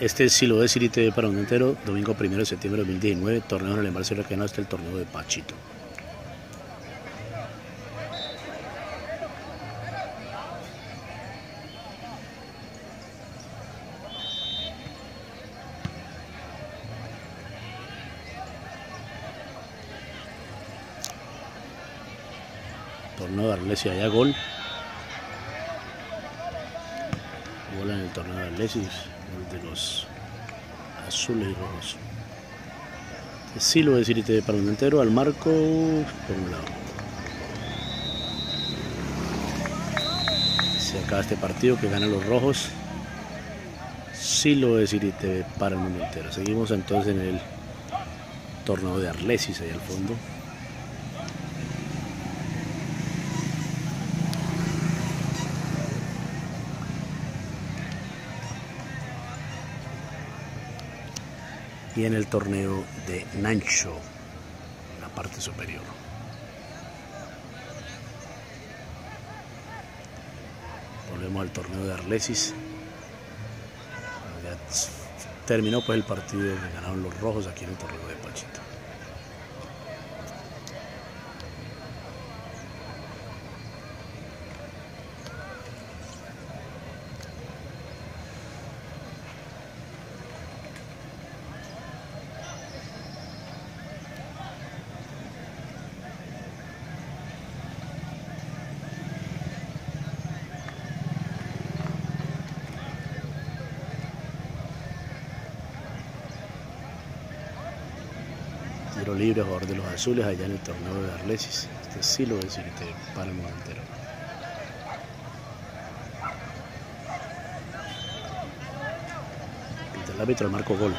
Este es Irite para un entero, domingo 1 de septiembre de 2019, torneo en el embalse regional hasta el torneo de Pachito. Torneo de Arlesia ya gol. En el torneo de Arlesis, gol de los azules y rojos. Sí lo es Irite para un entero, al marco por un lado. Se acaba este partido que ganan los rojos. Sí lo Irite para el mundo entero. Seguimos entonces en el torneo de Arlesis ahí al fondo. Y en el torneo de Nancho, la parte superior. Volvemos al torneo de Arlesis. Terminó pues el partido que ganaron los rojos aquí en el torneo de Pachito. Tiro libre a favor de los azules allá en el torneo de Arlesis. Este sí lo es Irite para el mundo entero. El árbitro marco gol.